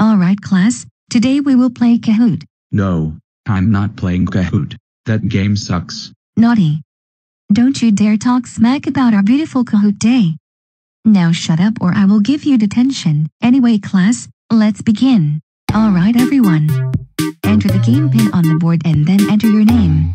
Alright class, today we will play Kahoot. No, I'm not playing Kahoot. That game sucks. Noddy. Don't you dare talk smack about our beautiful Kahoot day. Now shut up or I will give you detention. Anyway class, let's begin. Alright everyone. Enter the game pin on the board and then enter your name.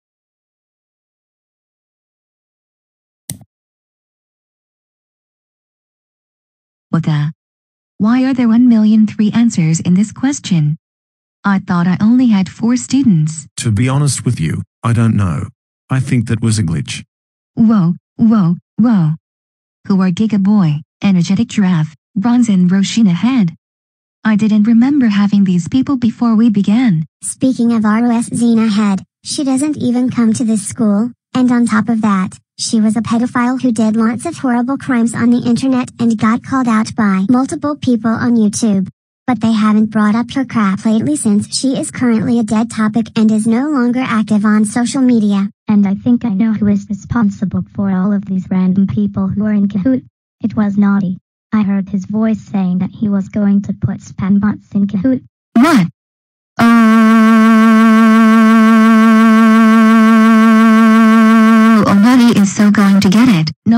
What the? Why are there 1 million three answers in this question? I thought I only had four students. To be honest with you, I don't know. I think that was a glitch. Whoa, whoa, whoa. Who are Giga Boy, Energetic Giraffe, Bronze and Roshina Head? I didn't remember having these people before we began. Speaking of ROS Xena Head, she doesn't even come to this school, and on top of that, she was a pedophile who did lots of horrible crimes on the internet and got called out by multiple people on YouTube. But they haven't brought up her crap lately since she is currently a dead topic and is no longer active on social media. And I think I know who is responsible for all of these random people who are in Kahoot. It was Noddy. I heard his voice saying that he was going to put spam bots in Kahoot. What? Oh,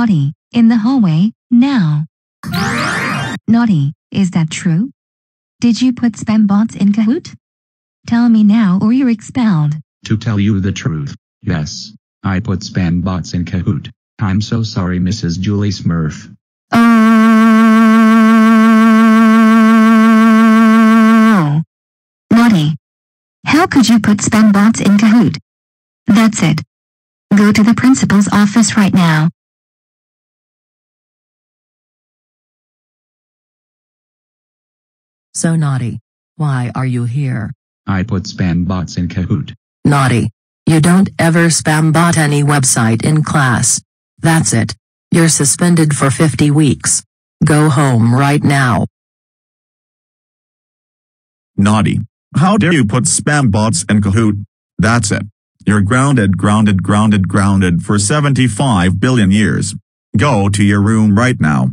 Noddy, in the hallway, now. Noddy, is that true? Did you put spam bots in Kahoot? Tell me now or you're expelled. To tell you the truth, yes, I put spam bots in Kahoot. I'm so sorry Mrs. Julie Smurf. Oh. Noddy. How could you put spam bots in Kahoot? That's it. Go to the principal's office right now. So Noddy. Why are you here? I put spam bots in Kahoot. Noddy. You don't ever spam bot any website in class. That's it. You're suspended for 50 weeks. Go home right now. Noddy. How dare you put spam bots in Kahoot? That's it. You're grounded, grounded, grounded, grounded for 75 billion years. Go to your room right now.